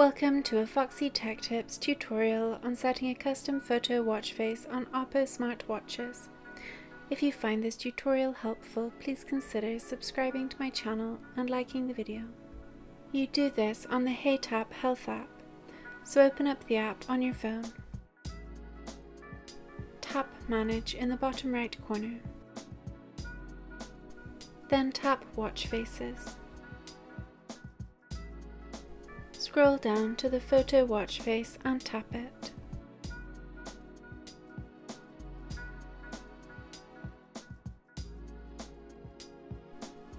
Welcome to a Foxy Tech Tips tutorial on setting a custom photo watch face on Oppo smartwatches. If you find this tutorial helpful, please consider subscribing to my channel and liking the video. You do this on the HeyTap Health app, so open up the app on your phone. Tap Manage in the bottom right corner. Then tap Watch Faces. Scroll down to the photo watch face and tap it.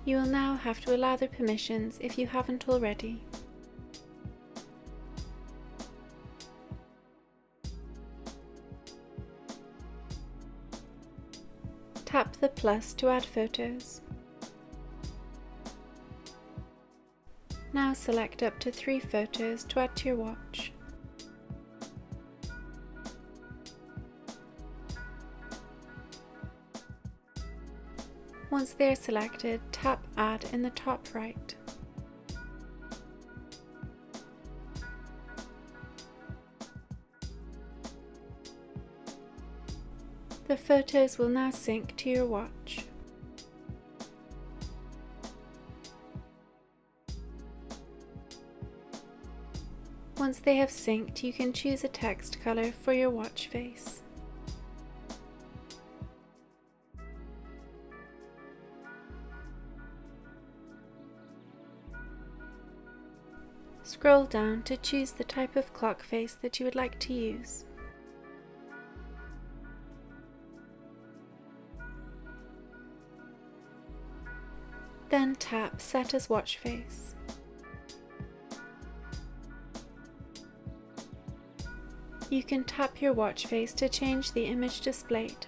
You will now have to allow the permissions if you haven't already. Tap the plus to add photos. Now select up to three photos to add to your watch. Once they are selected, tap Add in the top right. The photos will now sync to your watch. Once they have synced, you can choose a text color for your watch face. Scroll down to choose the type of clock face that you would like to use. Then tap Set as Watch Face. You can tap your watch face to change the image displayed.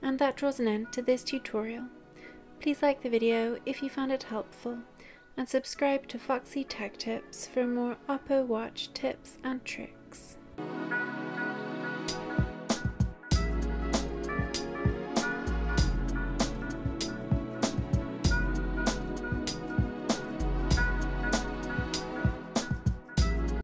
And that draws an end to this tutorial. Please like the video if you found it helpful and subscribe to Foxy Tech Tips for more Oppo Watch tips and tricks.